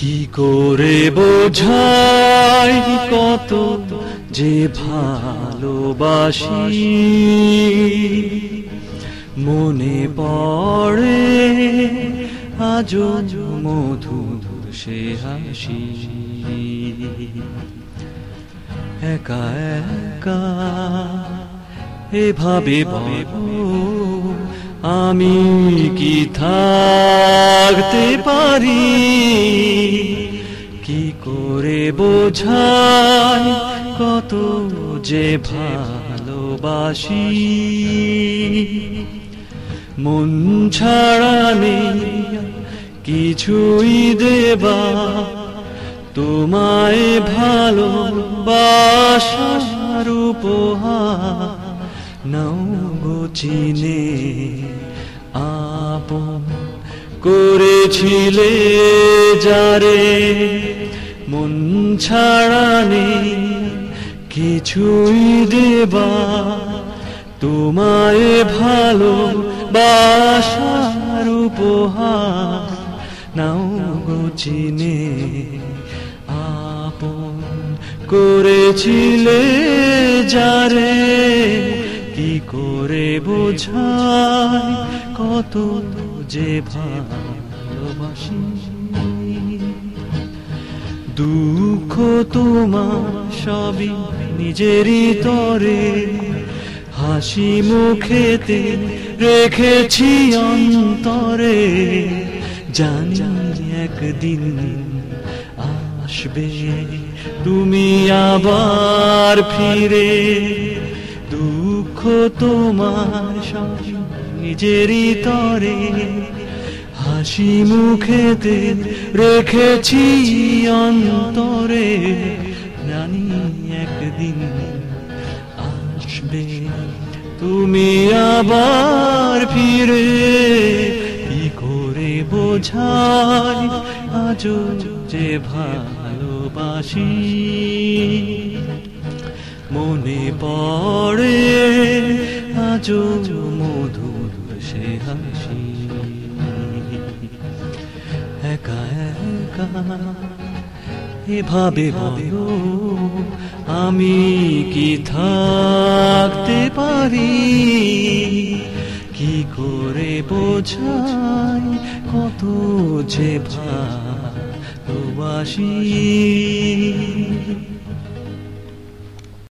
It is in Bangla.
কি করে বোঝাই কত যে ভালোবাসি? মনে পড়ে আজ মধু সে হাসি। একা একা এভাবে বলো আমি কি থাকতে পারি? কি করে বোঝাই কত যে ভালোবাসি? মন ছাড়া কিছুই দেবা। তোমায় ভালোবাসার উপহার, নাও চিনে আপন করেছিলে যারে, মন ছাড়া নেই কিছুই দেবা। তোমায় ভালো বাসার উপহার নাও গো চিনে আপন করেছিলে যারে। কি করে বোঝাই কত যে ভালোবাসি? দুঃখ তোমার সবই নিজেরই তরে। হাসি মুখেতে রেখেছি অন্তরে। জানি একদিন আসবে, তুমি আবার ফিরে। দুঃখ তোমার নিজেরই তরে হাসি মুখেতে রেখেছি অন্তরে। জানি একদিন আসবে, তুমি আবার ফিরে। কি করে বোঝাই আজ যে ভালোবাসি? মনে পড়ে আজ মধুর সে হাসি। একা একা, এভাবে বলো আমি কি থাকতে পারি? কি করে বোঝাই কত যে ভালোবাসি?